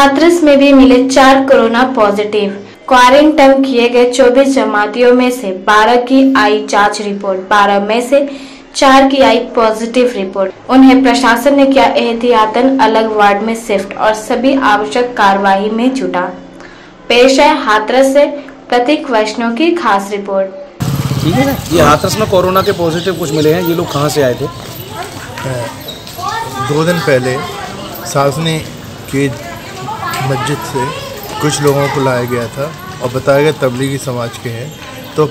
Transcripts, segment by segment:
हाथरस में भी मिले चार कोरोना पॉजिटिव। क्वारंटाइन किए गए 24 जमातियों में से 12 की आई जाँच रिपोर्ट 12 में से चार की आई पॉजिटिव रिपोर्ट। उन्हें प्रशासन ने किया एहतियातन अलग वार्ड में शिफ्ट और सभी आवश्यक कार्रवाई में जुटा। पेश है हाथरस से प्रतीक वैष्णव की खास रिपोर्ट। ठीक है ना? ये हाथरस में कोरोना के पॉजिटिव कुछ मिले हैं ये लोग कहाँ से आए थे? दो दिन पहले सासनी की मस्जिद से कुछ लोगों को लाया गया था और बताया गया तबलीगी समाज के हैं। तो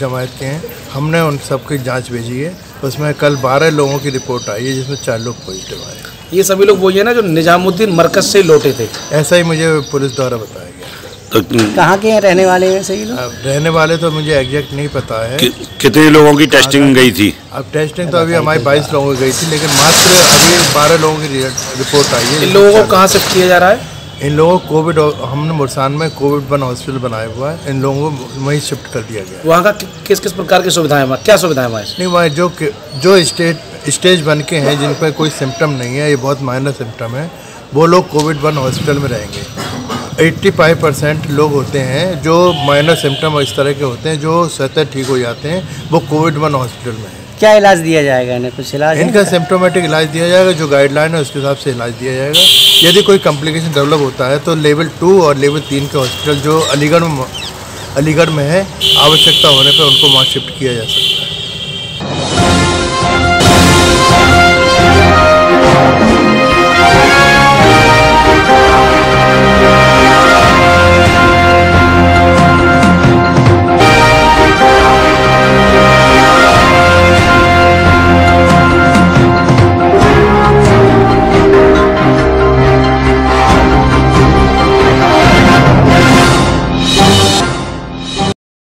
जमायत के हैं। हमने उन सब की जाँच भेजी है। उसमें कल बारह लोगों की रिपोर्ट आई है जिसमें चार लोग पॉजिटिव आए। ये सभी लोग वही है ना जो निजामुद्दीन मरकज से लौटे थे? ऐसा ही मुझे पुलिस द्वारा बताया गया। तो कहाँ के हैं? रहने वाले हैं सही लोग? रहने वाले तो मुझे एग्जैक्ट नहीं पता है। कि, कितने लोगों की टेस्टिंग गई थी? अब टेस्टिंग तो अभी हमारी बाईस लोगों की गई थी लेकिन मात्र अभी बारह लोगों की रिपोर्ट आई है। इन लोगों को कहाँ शिफ्ट किया जा रहा है? इन लोगों को कोविड हमने मुरसान में कोविड वन हॉस्पिटल बनाया हुआ है। इन लोगों को वहीं शिफ्ट कर दिया गया वहाँ का किस किस प्रकार की सुविधाएँ हैं? वहाँ? क्या सुविधाएँ हैं? वहाँ नहीं वहाँ जो जो स्टेज स्टेज बन के हैं जिन पर कोई सिम्टम नहीं है ये बहुत माइनर सिम्टम है वो लोग कोविड वन हॉस्पिटल में रहेंगे। 85 परसेंट लोग होते हैं जो माइनर सिम्टम इस तरह के होते हैं जो सतह ठीक हो जाते हैं वो कोविड वन हॉस्पिटल में है। क्या इलाज दिया जाएगा इन्हें? कुछ इलाज इनका सिम्टोमेटिक इलाज दिया जाएगा जो गाइडलाइन है उसके हिसाब से इलाज दिया जाएगा। यदि कोई कॉम्प्लिकेशन डेवलप होता है तो लेवल टू और लेवल तीन के हॉस्पिटल जो अलीगढ़ में अलीगढ़ में है आवश्यकता होने पर उनको वहाँ शिफ्ट किया जा सकता है।